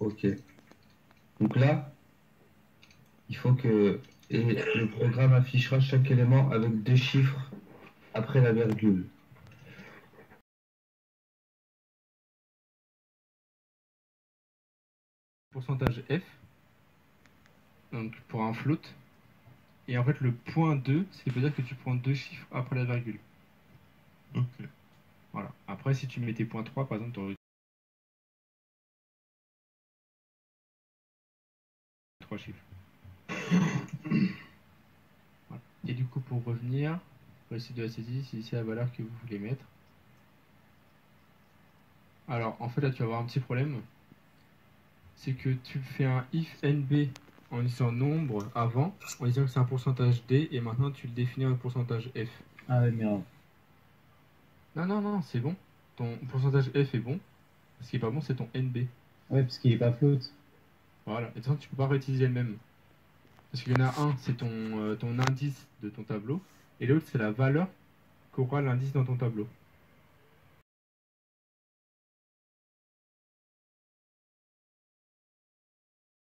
Ok. Donc là, il faut que et le programme affichera chaque élément avec deux chiffres après la virgule. Pourcentage F, donc pour un float. Et en fait, le point 2, ça veut dire que tu prends deux chiffres après la virgule. Ok. Voilà. Après, si tu mettais point 3, par exemple, trois chiffres. Voilà. Et du coup, pour revenir, pour essayer de la saisie, c'est ici la valeur que vous voulez mettre. Alors, en fait, là, tu vas avoir un petit problème. C'est que tu fais un if nb en disant nombre avant, en disant que c'est un pourcentage d, et maintenant tu le définis en pourcentage f. Ah ouais, merde. Non, non, non, c'est bon. Ton pourcentage F est bon. Ce qui est pas bon, c'est ton NB. Ouais, parce qu'il est pas float. Voilà. Et de toute façon, tu peux pas réutiliser le même. Parce qu'il y en a un, c'est ton, euh, ton indice de ton tableau. Et l'autre, c'est la valeur qu'aura l'indice dans ton tableau.